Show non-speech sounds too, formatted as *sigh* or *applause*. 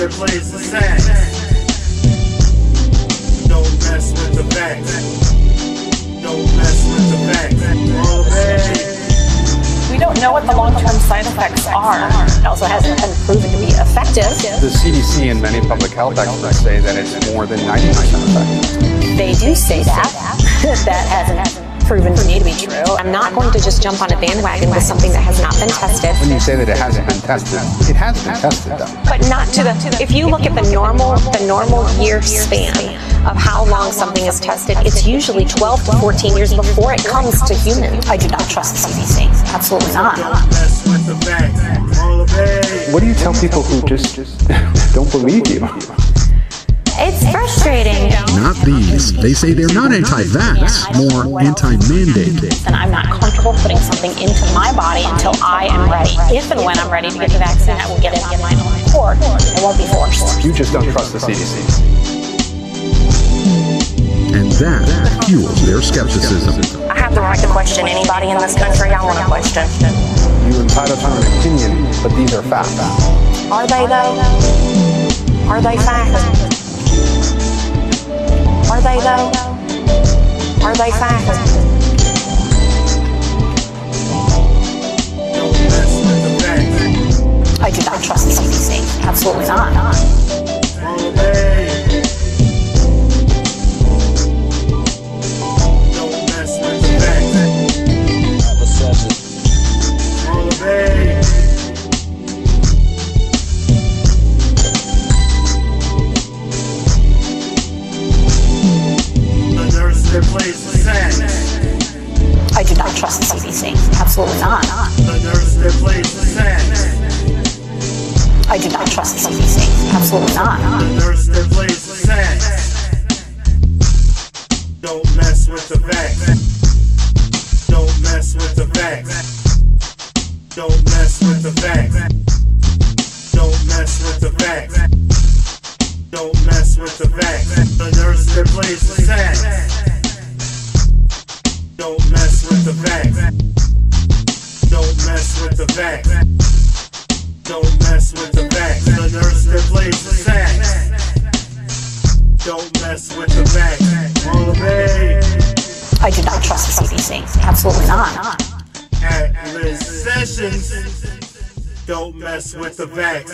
the. Don't mess with the. Don't mess with the. We don't know what the long-term side effects are. It also hasn't been proven to be effective. The CDC and many public health experts say that it's more than 99% effective. They do say that proven to me to be true. I'm not going to just jump on a bandwagon with something that has not been tested. When you say that it hasn't been tested, it has been tested though. But not to the, if you look at the normal, the normal year span of how long something is tested, it's usually 12 to 14 years before it comes to humans. I do not trust the CDC. Absolutely not. What do you tell people who just just *laughs* don't believe you? It's frustrating. Not these. They say they're not anti-vax, more anti-mandate. And I'm not comfortable putting something into my body until I am ready. If and when I'm ready to get the vaccine, I will get it in my own accord. It won't be forced. You just don't trust the CDC. And that fuels their skepticism. I have the right to question anybody in this country I want to question. You're entitled to an opinion, but these are facts. Are they though? Are they facts? Are they though? Are they facts? I do not trust the CDC. Absolutely not. I do not trust the CDC. Absolutely not. I do not trust the CDC. Absolutely not. Don't mess with the facts. Don't mess with the facts. Don't mess with the facts. Trust the CDC. Absolutely not. At Liz Sessions. Don't mess with the facts.